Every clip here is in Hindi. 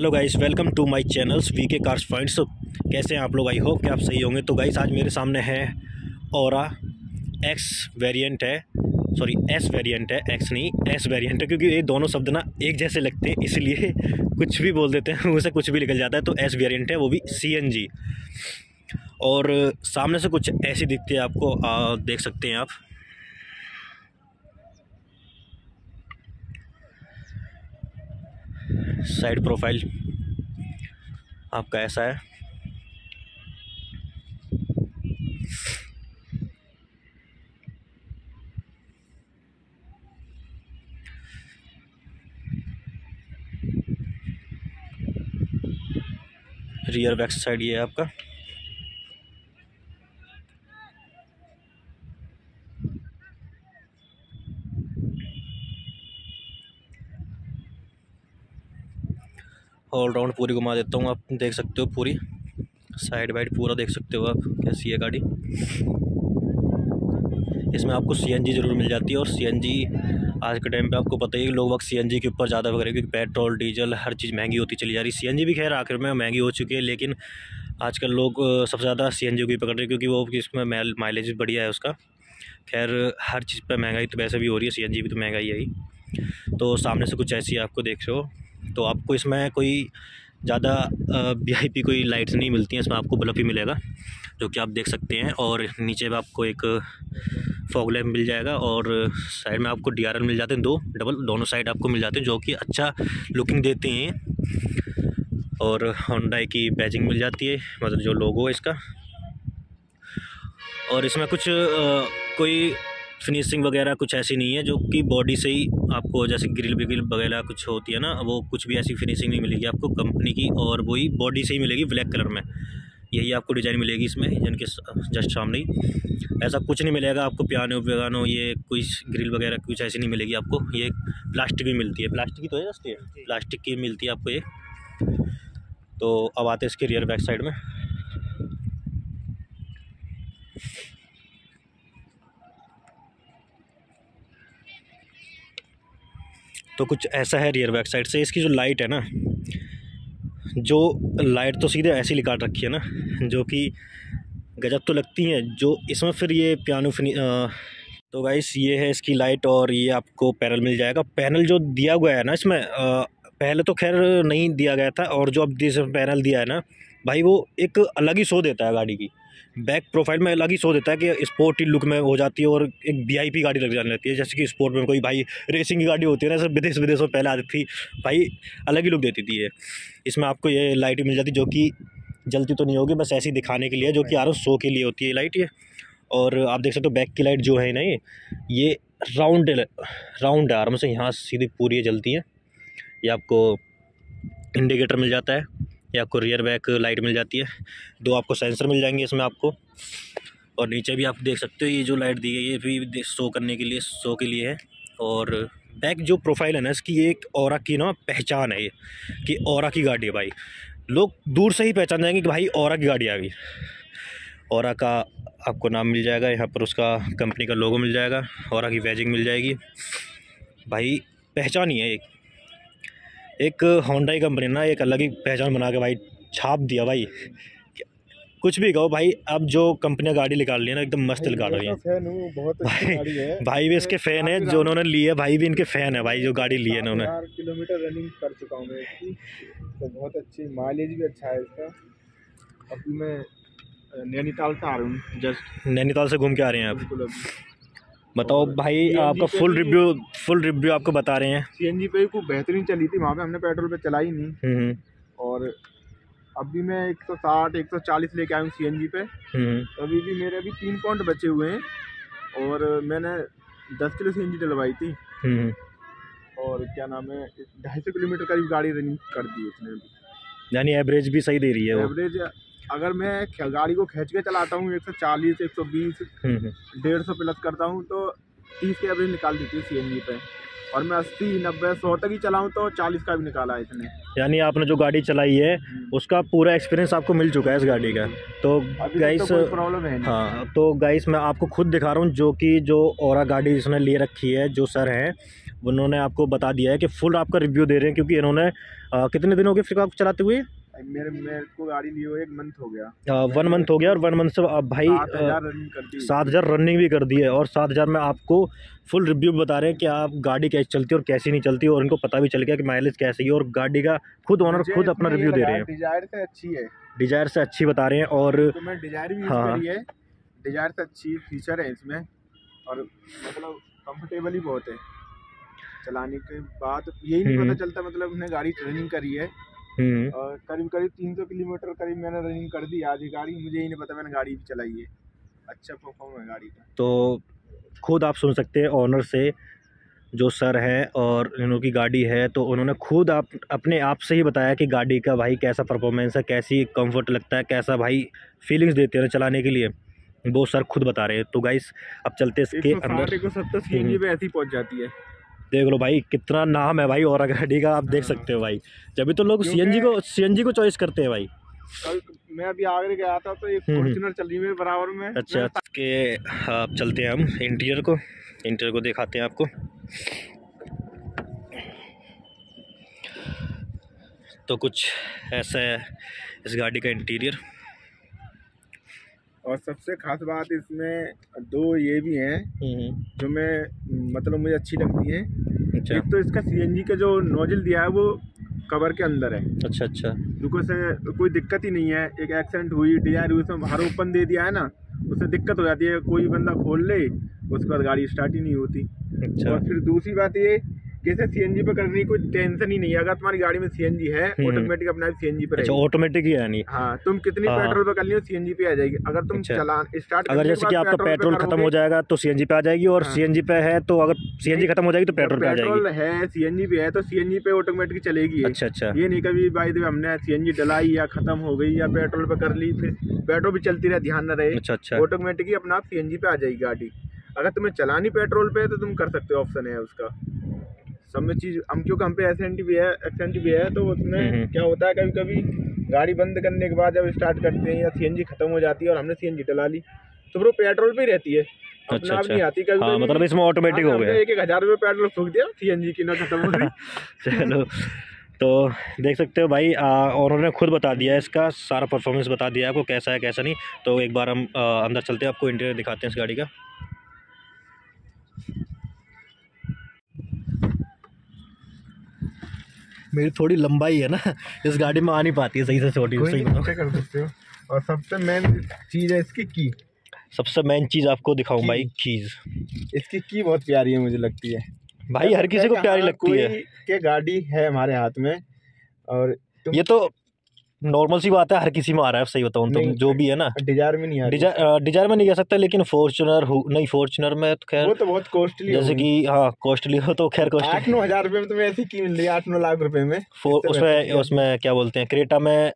Hello guys welcome to my channels V K cars points कैसे हैं आप लोग? आई होप कि आप सही होंगे। तो गाइस आज मेरे सामने है और एक्स वेरिएंट है। सॉरी एस वेरिएंट है। एक्स नहीं एस वेरिएंट है क्योंकि ये दोनों शब्द ना एक जैसे लगते हैं इसलिए कुछ भी बोल देते हैं उसे कुछ भी निकल जाता है। तो एस वेरियंट है वो भी सीएनजी और सामने से कुछ ऐसी दिखती है आपको आ, देख सकते हैं आप। साइड प्रोफ़ाइल आपका ऐसा है। रियर बैक साइड ये है आपका। ऑल राउंड पूरी घुमा देता हूँ, आप देख सकते हो पूरी। साइड वाइड पूरा देख सकते हो आप, कैसी है गाड़ी। इसमें आपको सीएनजी ज़रूर मिल जाती है और सीएनजी आज के टाइम पे आपको पता ही लोग वक्त सीएनजी के ऊपर ज़्यादा वगैरह, क्योंकि पेट्रोल, डीजल, हर चीज़ महँगी होती चली जा रही सी भी खैर आखिर में महँगी हो चुकी है, लेकिन आजकल लोग सबसे ज़्यादा सी एन जी को पकड़ रहे हैं, क्योंकि वो इसमें माइलेज बढ़िया है उसका। खैर, हर चीज़ पर महँगाई तो वैसे भी हो रही है सीएनजी भी तो महँगाई है ही। तो सामने से कुछ ऐसी आपको देख हो। तो आपको इसमें कोई ज़्यादा वी कोई लाइट्स नहीं मिलती हैं इसमें आपको बल्ब ही मिलेगा जो कि आप देख सकते हैं और नीचे में आपको एक फॉग लैम्प मिल जाएगा और साइड में आपको डीआरएल मिल जाते हैं दो डबल दोनों साइड आपको मिल जाते हैं जो कि अच्छा लुकिंग देते हैं और होंडाई की बैजिंग मिल जाती है मतलब जो लोगो है इसका। और इसमें कुछ आ, कोई फिनिशिंग वगैरह कुछ ऐसी नहीं है जो कि बॉडी से ही आपको जैसे ग्रिल विग्रिल वगैरह कुछ होती है ना वो कुछ भी ऐसी फिनिशिंग नहीं मिलेगी आपको कंपनी की और वही बॉडी से ही मिलेगी ब्लैक कलर में। यही आपको डिज़ाइन मिलेगी इसमें इंजन के जस्ट सामने ही ऐसा कुछ नहीं मिलेगा आपको पियानो वगानो ये कोई ग्रिल वगैरह कुछ ऐसी नहीं मिलेगी आपको ये प्लास्टिक भी मिलती है। प्लास्टिक की तो है जस्ट ये प्लास्टिक की मिलती है आपको ये। तो अब आते हैं इसके रियर बैक साइड में। तो कुछ ऐसा है रियर बैक साइड से। इसकी जो लाइट है ना जो लाइट तो सीधे ऐसी लिखा रखी है ना जो कि गजब तो लगती हैं जो इसमें फिर ये पियानो फिनी आ, तो गाइस ये है इसकी लाइट और ये आपको पैनल मिल जाएगा। पैनल जो दिया हुआ है ना इसमें आ, पहले तो खैर नहीं दिया गया था और जो अब पैनल दिया है ना भाई वो एक अलग ही शो देता है गाड़ी की। बैक प्रोफ़ाइल में अलग ही शो देता है कि स्पोर्टी लुक में हो जाती है और एक वी गाड़ी लग जाने लगती है। जैसे कि स्पोर्ट में कोई भाई रेसिंग की गाड़ी होती है ना सर विदेश विदेश में पहले आती थी भाई अलग ही लुक देती थी ये। इसमें आपको ये लाइट मिल जाती, जो कि जलती तो नहीं होगी, बस ऐसी दिखाने के लिए, जो कि आर शो के लिए होती है लाइट ये। और आप देख सकते हो बैक की लाइट जो है ना ये ये राउंड राउंड आराम से यहाँ सीधी पूरी जलती है। ये आपको इंडिकेटर मिल जाता है। ये आपको रियर बैक लाइट मिल जाती है। दो आपको सेंसर मिल जाएँगे इसमें आपको। और नीचे भी आप देख सकते हो ये जो लाइट दी है, ये भी शो करने के लिए शो के लिए है। और बैक जो प्रोफ़ाइल है ना, इसकी एक और की ना पहचान है ये, कि और की गाड़ी है भाई। लोग दूर से ही पहचान जाएँगे कि भाई और की गाड़ी आ गई। और का आपको नाम मिल जाएगा, यहाँ पर उसका कंपनी का लोगो मिल जाएगा और की बैजिंग मिल जाएगी। भाई, पहचान ही है एक। एक होंडा कंपनी ना एक अलग ही पहचान बना के भाई छाप दिया भाई। कुछ भी कहो भाई अब जो कंपनियाँ गाड़ी निकाल रही है ना एकदम मस्त निकाल रही है। भाई भाई भी इसके फ़ैन है जो उन्होंने लिए भाई भी इनके फ़ैन है भाई जो गाड़ी ली है उन्होंने किलोमीटर रनिंग कर चुका हूँ मैं तो बहुत अच्छी माइलेज भी अच्छा है इसका। अभी मैं नैनीताल से आ रहा हूँ जस्ट नैनीताल से घूम के आ रहे हैं आप? बताओ भाई आपका फुल रिव्यू फुल रिव्यू आपको बता रहे हैं। सीएनजी पे खूब बेहतरीन चली थी वहाँ पे हमने पेट्रोल पे चलाई नहीं। हम्म, हम्म। और अभी मैं 160 140 लेके आया हूँ सीएनजी पे। हम्म, अभी भी मेरे अभी तीन पॉइंट बचे हुए हैं और मैंने दस किलो सी एन डलवाई थी। और क्या नाम है ढाई सौ किलोमीटर का गाड़ी रनिंग कर दी इसने यानी एवरेज भी सही दे रही है एवरेज अगर मैं गाड़ी को खींच के चलाता हूँ एक सौ चालीस एक सौ बीस हम्म, हम्म। डेढ़ सौ प्लस करता हूँ तो तीस के एवरेज निकाल देती है सी पे। और मैं अस्सी नब्बे सौ तक ही चलाऊँ तो चालीस का भी निकाला है इसने। यानी आपने जो गाड़ी चलाई है हम्म। उसका पूरा एक्सपीरियंस आपको मिल चुका है इस गाड़ी का। तो गाइस तो प्रॉब्लम है हाँ तो गाइस मैं आपको खुद दिखा रहा हूँ जो कि जो और गाड़ी जिसने ले रखी है जो सर है उन्होंने आपको बता दिया है कि फुल आपका रिव्यू दे रहे हैं क्योंकि इन्होंने कितने दिन हो गए फिर आपको चलाते हुए? मेरे मेरे को गाड़ी ली हुई एक मंथ हो गया। वन मंथ हो गया और वन मंथ से अब भाई सात हज़ार रनिंग भी कर दी है और सात हज़ार में आपको फुल रिव्यू बता रहे हैं कि आप गाड़ी कैसे चलती है और कैसी नहीं चलती और इनको पता भी चल गया कि माइलेज कैसे है और गाड़ी का खुद ओनर खुद अपना रिव्यू दे रहे हैं। डिज़ायर से अच्छी है। डिज़ायर से अच्छी बता रहे हैं और तो डिज़ायर भी हाँ। डिज़ायर से अच्छी फीचर है इसमें और मतलब कंफर्टेबल ही बहुत है। चलाने के बाद यही नहीं हम्म। पता चलता मतलब उसने गाड़ी रनिंग करी है। और करीब करीब तीन सौ किलोमीटर करीब मैंने रनिंग कर दी आज गाड़ी मुझे ही नहीं पता मैंने गाड़ी भी चलाई है। अच्छा परफॉर्म है गाड़ी का। तो खुद आप सुन सकते हैं ऑनर से जो सर है और इन्हों की गाड़ी है तो उन्होंने खुद आप अपने आप से ही बताया कि गाड़ी का भाई कैसा परफॉर्मेंस है कैसी कंफर्ट लगता है कैसा भाई फीलिंग्स देते हैं चलाने के लिए। वो सर खुद बता रहे हैं। तो गाइस अब चलते इसके अंदर। सत्तर सी हम्म। पे ऐसी पहुँच जाती है। देख लो भाई कितना नाम है भाई और गाड़ी का आप देख सकते हो भाई। जब तो लोग सीएनजी को सीएनजी को चॉइस करते हैं भाई। कल मैं अभी आगरे गया था तो एक हम्म। चल रही है बराबर में। अच्छा के आप चलते हैं हम इंटीरियर को। इंटीरियर को दिखाते हैं आपको। तो कुछ ऐसा है इस गाड़ी का इंटीरियर और सबसे खास बात इसमें दो ये भी हैं हम्म, जो मैं मतलब मुझे अच्छी लगती है। अच्छा। एक तो इसका सीएनजी का जो नोजल दिया है वो कवर के अंदर है। अच्छा अच्छा। क्योंकि से कोई दिक्कत ही नहीं है। एक एक्सीडेंट हुई डिज़ायर हुई उसमें बाहर ओपन दे दिया है ना उससे दिक्कत हो जाती है। कोई बंदा खोल ले उसके बाद गाड़ी स्टार्ट ही नहीं होती। अच्छा। और फिर दूसरी बात ये कैसे सीएनजी पे करने की कोई टेंशन ही नहीं है अगर तुम्हारी गाड़ी में सीएनजी है ऑटोमेटिक हम्म। अपना सीएनजी पे अच्छा ऑटोमेटिक ही है नहीं हाँ तुम कितनी हाँ, पेट्रोल पे कर लियो सीएनजी पे आ जाएगी अगर तुम अच्छा। चला स्टार्ट अगर जैसे कि आपका पेट्रोल खत्म हो जाएगा तो सीएनजी पे आ जाएगी और सीएनजी हाँ। पे है तो अगर सीएनजी खत्म हो जाएगी तो पेट्रोल पेट्रोल है सीएनजी पे है तो सीएनजी पे ऑटोमेटिक चलेगी अच्छा अच्छा ये नहीं कभी भाई हमने सीएनजी डलाई या खत्म हो गई या पेट्रोल पे कर ली फिर पेट्रोल भी चलती रहे ध्यान न रहे अच्छा अच्छा ऑटोमेटिक ही अपना सीएनजी पे आ जाएगी गाड़ी अगर तुम्हें चलानी पेट्रोल पे तो तुम कर सकते हो ऑप्शन है उसका सब में चीज़ हम क्योंकि हम पे एस एन भी है एक्सेंट भी है तो उसमें हम्म, हम्म। क्या होता है कभी कभी गाड़ी बंद करने के बाद जब स्टार्ट करते हैं या सी खत्म हो जाती है और हमने सी डला ली तो वो पेट्रोल पे ही रहती है। अच्छा, अच्छा। नहीं आती कभी हाँ, मतलब इसमें ऑटोमेटिक हो गया। एक एक हज़ार रुपये पेट्रोल फूक दिया सी की ना खत्म हो गई। चलो तो देख सकते हो भाई और उन्होंने खुद बता दिया है इसका सारा परफॉर्मेंस बता दिया है आपको कैसा है कैसा नहीं। तो एक बार हम आ, अंदर चलते हैं आपको इंटीरियर दिखाते हैं इस गाड़ी का। मेरी थोड़ी लंबाई है ना इस गाड़ी में आ नहीं पाती है सही से छोटी सही कर सकते हो? और सबसे मेन चीज़ है इसकी की। सबसे मेन चीज़ आपको दिखाऊँ भाई चीज़ इसकी की बहुत प्यारी है मुझे लगती है। भाई हर किसी को प्यारी लगती है। के गाड़ी है हमारे हाथ में और ये तो नॉर्मल सी बात है हर किसी में आ रहा है सही बताऊँ तो जो भी है ना। डिज़ायर में नहीं आ डिज़ायर डिज़ायर में नहीं कह सकता लेकिन फॉर्चुनर नहीं फॉर्चुनर में तो खैर वो तो बहुत कॉस्टली जैसे कि हाँ कॉस्टली हो तो खैर कॉस्टली आठ नौ हज़ार रुपए में तुम्हें ऐसी की मिल रही है आठ नौ लाख रुपए में। उसमें उसमें क्या बोलते हैं क्रेटा में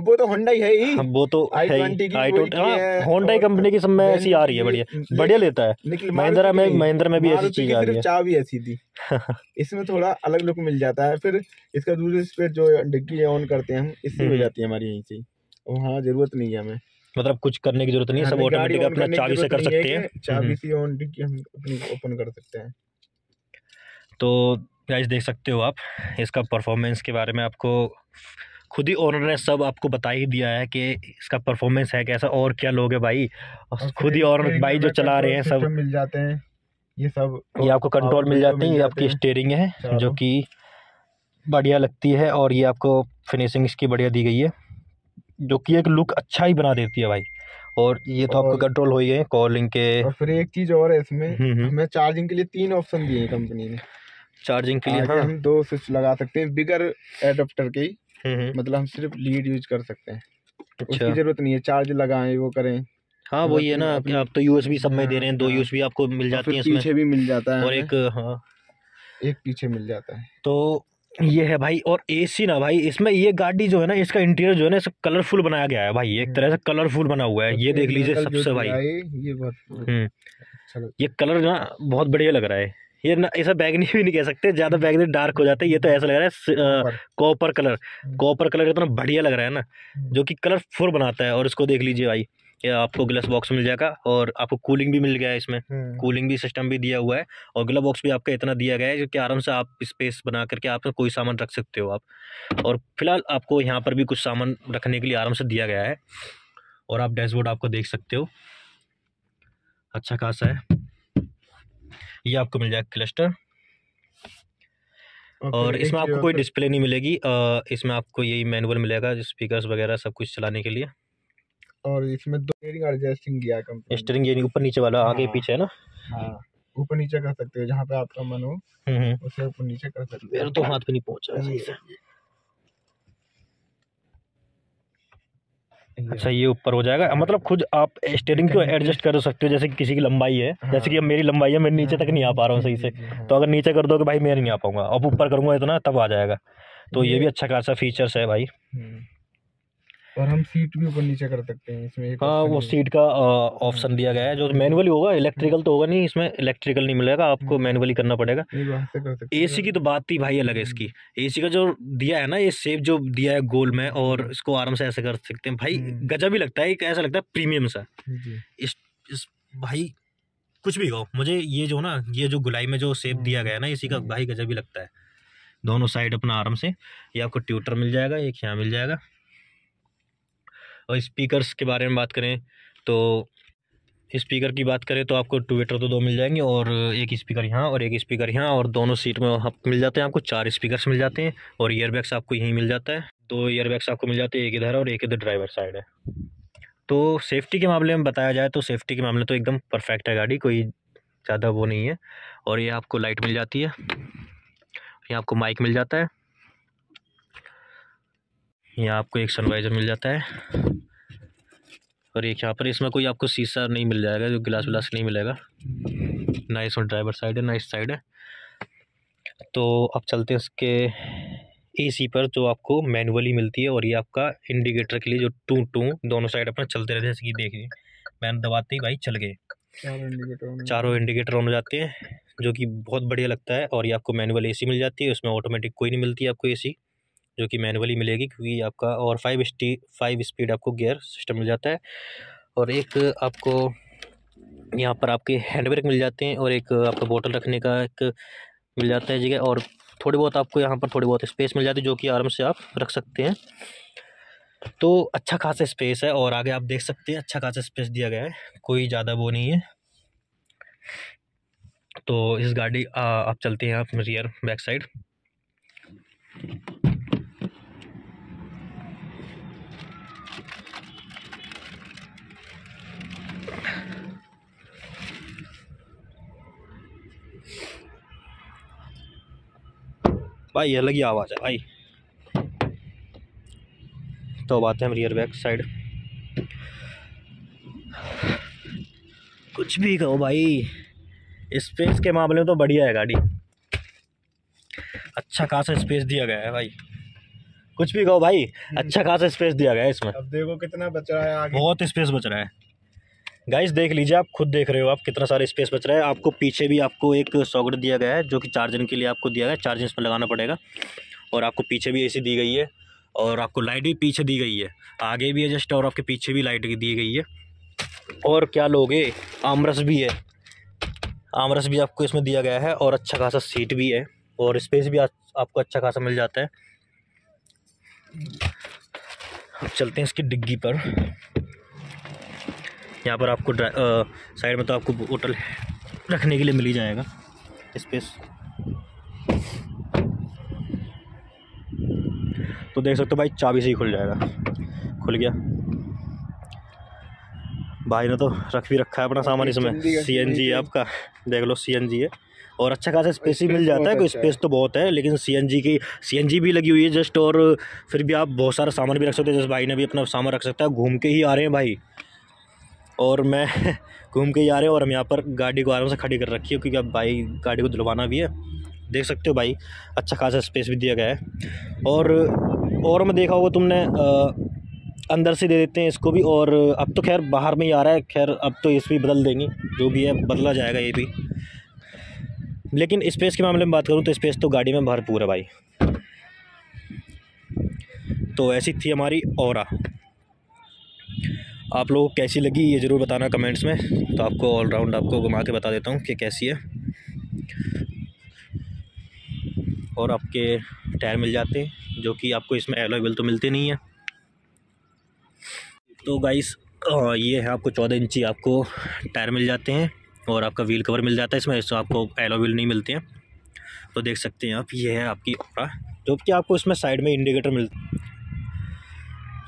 वो तो होंडा ही है। ही हाँ, वो तो आई ट्वेंटी होंडा कंपनी की सब में ऐसी आ रही है बढ़िया। बढ़िया लेता है। महिंद्रा में महिंद्रा में भी ऐसी चीज़ आ रही है। भी ऐसी थी। इसमें थोड़ा अलग लुक मिल जाता है। फिर इसका दूसरे स्पीड जो डिग्गी ऑन करते हैं हम इससे हो हम्म। जाती है हमारी यहीं से वहाँ ज़रूरत नहीं है हमें। मतलब कुछ करने की ज़रूरत नहीं है सब ऑटोमेटिक अपना चाबी से कर सकते हैं। चाबी हम्म। से ऑन डिग्गी हम अपनी ओपन कर सकते हैं। तो गाइस देख सकते हो आप इसका परफॉर्मेंस के बारे में आपको खुद ही ओनर ने सब आपको बता ही दिया है कि इसका परफॉर्मेंस है कैसा और क्या लोग है भाई। खुद ही ओनर भाई जो चला रहे हैं सब मिल जाते हैं। ये सब ये आपको कंट्रोल मिल जाते हैं ये आपकी स्टेयरिंग है जो कि बढ़िया लगती है और ये आपको फिनिशिंग इसकी बढ़िया दी गई है जो कि एक लुक अच्छा ही बना देती है भाई। और ये तो आपको कंट्रोल हो ही है कॉलिंग के और फिर एक चीज़ और है इसमें हम्म, हम्म। हमें चार्जिंग के लिए तीन ऑप्शन दिए हैं कंपनी ने। चार्जिंग के लिए हाँ। हम दो स्विच लगा सकते हैं बिगर एडप्टर के मतलब हम सिर्फ़ लीड यूज़ कर सकते हैं। अच्छा। उसकी ज़रूरत नहीं है चार्ज लगाएँ वो करें। हाँ वही है ना आप तो यूएसबी सब में दे रहे हैं दो यूएसबी हाँ। आपको मिल जाती है पीछे भी मिल जाता है और एक हाँ। एक पीछे मिल जाता है। तो ये है भाई और एसी ना भाई इसमें ये गाड़ी जो है ना इसका इंटीरियर जो है ना कलरफुल बनाया गया है भाई एक हाँ। तरह से कलरफुल बना हुआ है। ये देख लीजिए सबसे भाई। ये बहुत हम्म। अच्छा ये कलर ना बहुत बढ़िया लग रहा है। ये ना ऐसा बैगनी भी नहीं कह सकते ज़्यादा बैगनी डार्क हो जाता है। ये तो ऐसा लग रहा है कॉपर कलर कॉपर कलर इतना बढ़िया लग रहा है ना हम्म। जो कि कलर फुल बनाता है और इसको देख लीजिए भाई ये आपको ग्लास बॉक्स मिल जाएगा और आपको कूलिंग भी मिल गया है इसमें। Cooling hmm. भी सिस्टम भी दिया हुआ है और ग्लव बॉक्स भी आपका इतना दिया गया है क्योंकि आराम से आप स्पेस बना करके आप कोई सामान रख सकते हो आप। और फ़िलहाल आपको यहाँ पर भी कुछ सामान रखने के लिए आराम से दिया गया है और आप डैशबोर्ड आपको देख सकते हो। अच्छा खासा है। ये आपको मिल जाएगा क्लस्टर। और इसमें आपको कोई डिस्प्ले नहीं मिलेगी। इसमें आपको यही मैनुअल मिलेगा स्पीकर्स वगैरह सब कुछ चलाने के लिए। और इसमें दो एडजस्टिंग दिया कंपनी स्टीयरिंग ये ऊपर नीचे वाला आगे हाँ। पीछे है ना? हाँ ऊपर नीचे कर सकते हो जहाँ पे आपका मन हो हम्म, हम्म। उसे ऊपर नीचे कर सकते हो। तो हाथ पे नहीं पहुँचा सही से अच्छा ये ऊपर हो जाएगा। मतलब खुद आप स्टेयरिंग को एडजस्ट कर सकते हो जैसे कि किसी की लंबाई है। हाँ। जैसे कि अब मेरी लंबाई है मैं नीचे तक नहीं आ पा रहा हूँ सही से। हाँ। तो अगर नीचे कर दोगे भाई मैं नहीं आ पाऊँगा। अब ऊपर करूँगा इतना तब आ जाएगा। तो ये भी अच्छा खासा फीचर्स है भाई। हम्म। और हम सीट भी ऊपर नीचे कर सकते हैं इसमें हाँ वो सीट का ऑप्शन। दिया गया है जो मैनुअली होगा इलेक्ट्रिकल तो होगा नहीं इसमें इलेक्ट्रिकल नहीं मिलेगा आपको मैनुअली हम्म। करना पड़ेगा। एसी की तो बात ही भाई अलग है इसकी। AC hmm. का जो दिया है ना ये सेप जो दिया है गोल में और हम्म। इसको आराम से ऐसे कर सकते हैं। भाई गजब भी लगता है ऐसा लगता है प्रीमियम सा। इस, इस भाई कुछ भी कहो मुझे ये जो ना ये जो गुलाई में जो सेप दिया गया है ना इसी का भाई गजब भी लगता है। दोनों साइड अपना आराम से ये आपको ट्यूटर मिल जाएगा एक यहाँ मिल जाएगा। और स्पीकर्स के बारे में बात करें तो स्पीकर की बात करें तो आपको ट्विटर तो दो मिल जाएँगे और एक स्पीकर यहाँ और एक स्पीकर यहाँ और दोनों सीट में आप, मिल जाते हैं आपको, चार स्पीकर्स मिल जाते हैं और ईयरबैग्स आपको यहीं मिल जाता है। दो ईयरबैग्स आपको मिल जाते हैं एक इधर और एक इधर ड्राइवर साइड है। तो सेफ़्टी के मामले में बताया जाए तो सेफ़्टी के मामले तो एकदम परफेक्ट है गाड़ी, कोई ज़्यादा वो नहीं है और ये आपको लाइट मिल जाती है, ये आपको माइक मिल जाता है। यहाँ आपको एक सनवाइज़र मिल जाता है। और एक यहाँ पर इसमें कोई आपको शीशा नहीं मिल जाएगा जो गिलास विलास नहीं मिलेगा। ना इसमें ड्राइवर साइड है ना इस साइड है। तो अब चलते हैं इसके एसी पर जो आपको मैनुअली मिलती है और ये आपका इंडिकेटर के लिए जो टू टू दोनों साइड अपना चलते रहते हैं। जैसे कि देखिए मैंने दबाते ही भाई चल गए। चारों इंडिकेटर ऑन हो जाते हैं जो कि बहुत बढ़िया लगता है और ये आपको मैनुअल एसी मिल जाती है उसमें ऑटोमेटिक कोई नहीं मिलती है आपको एसी जो कि मैनुअली मिलेगी क्योंकि आपका और फाइव स्टी फाइव स्पीड आपको गियर सिस्टम मिल जाता है। और एक आपको यहाँ पर आपके हैंड ब्रेक मिल जाते हैं और एक आपका बोतल रखने का एक मिल जाता है जगह। और थोड़ी बहुत आपको यहाँ पर थोड़ी बहुत स्पेस मिल जाती है जो कि आराम से आप रख सकते हैं। तो अच्छा खासा स्पेस है और आगे आप देख सकते हैं अच्छा खासा स्पेस दिया गया है। कोई ज़्यादा वो नहीं है। तो इस गाड़ी आप चलते हैं आप रियर बैक साइड भाई अलग ही आवाज़ है भाई। तो बात है हम रियर बैक साइड कुछ भी कहो भाई स्पेस के मामले में तो बढ़िया है गाड़ी। अच्छा खासा स्पेस दिया गया है भाई। कुछ भी कहो भाई हम्म। अच्छा खासा स्पेस दिया गया है इसमें। अब देखो कितना बच रहा है आगे। बहुत स्पेस बच रहा है। गाइस देख लीजिए, आप खुद देख रहे हो, आप कितना सारा स्पेस बच रहा है। आपको पीछे भी आपको एक सॉकेट दिया गया है, जो कि चार्जिंग के लिए आपको दिया गया है। चार्जिंग पर लगाना पड़ेगा। और आपको पीछे भी एसी दी गई है, और आपको लाइट भी पीछे दी गई है। आगे भी है जस्ट और आपके पीछे भी लाइट दी गई है। और क्या लोगे, आमरस भी है। आमरस भी आपको इसमें दिया गया है, और अच्छा खासा सीट भी है। और स्पेस भी आपको अच्छा खासा मिल जाता है। अब चलते हैं इसकी डिग्गी पर। यहाँ पर आपको साइड में तो आपको होटल रखने के लिए मिल ही जाएगा स्पेस तो देख सकते हो भाई चाबी से ही खुल जाएगा। खुल गया। भाई ने तो रख भी रखा है अपना सामान इसमें। सी एन जी है आपका। देख लो सी एन जी है। और अच्छा खासा स्पेस ही मिल जाता है कोई स्पेस तो बहुत है लेकिन सी एन जी की सी एन जी भी लगी हुई है जस्ट और फिर भी आप बहुत सारा सामान भी रख सकते हैं। जैसे भाई ने भी अपना सामान रख सकता है घूम के ही आ रहे हैं भाई। और मैं घूम के आ रहे हैं और हम यहाँ पर गाड़ी को आराम से खड़ी कर रखी है क्योंकि अब भाई गाड़ी को धुलवाना भी है। देख सकते हो भाई अच्छा खासा स्पेस भी दिया गया है। और और मैं देखा होगा तुमने आ, अंदर से दे देते हैं इसको भी और अब तो खैर बाहर में ही आ रहा है खैर अब तो इस भी बदल देंगे जो भी है बदला जाएगा ये भी। लेकिन स्पेस के मामले में बात करूँ तो स्पेस तो गाड़ी में भरपूर है भाई। तो ऐसी थी हमारी और आप लोगों को कैसी लगी ये ज़रूर बताना कमेंट्स में। तो आपको ऑलराउंड आपको घुमा के बता देता हूँ कि कैसी है। और आपके टायर मिल जाते हैं, जो कि आपको इसमें एलोवेल तो मिलते नहीं है। तो गाइस ये है आपको चौदह इंची आपको टायर मिल जाते हैं और आपका व्हील कवर मिल जाता है इसमें इसमें आपको एलोविल नहीं मिलते हैं। तो देख सकते हैं आप, ये है आपकी जो कि आपको इसमें साइड में इंडिकेटर मिल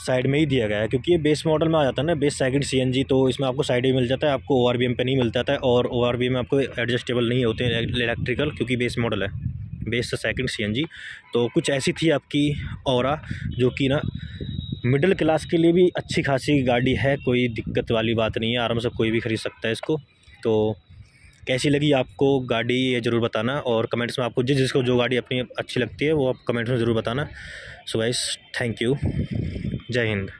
साइड में ही दिया गया है, क्योंकि ये बेस मॉडल में आ जाता है ना बेस सेकंड सीएनजी तो इसमें आपको साइड में मिल जाता है, आपको ओ पे नहीं मिलता है और ओ में आपको एडजस्टेबल नहीं होते हैं इलेक्ट्रिकल क्योंकि बेस मॉडल है बेस सेकंड सीएनजी तो कुछ ऐसी थी आपकी और जो कि ना मिडिल क्लास के लिए भी अच्छी खासी गाड़ी है, कोई दिक्कत वाली बात नहीं है, आराम से कोई भी ख़रीद सकता है इसको। तो कैसी लगी आपको गाड़ी, ये ज़रूर बताना, और कमेंट्स में आपको जिस जिसको जो गाड़ी अपनी अच्छी लगती है, वो आप कमेंट्स में ज़रूर बताना। सो वाइस थैंक यू जय हिंद।